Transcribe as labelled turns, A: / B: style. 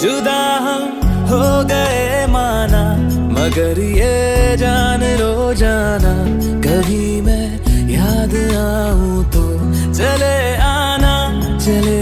A: जुदा हम हो गए माना, मगर ये जान रो जाना, कभी मैं याद आऊँ तो। चले आना, चले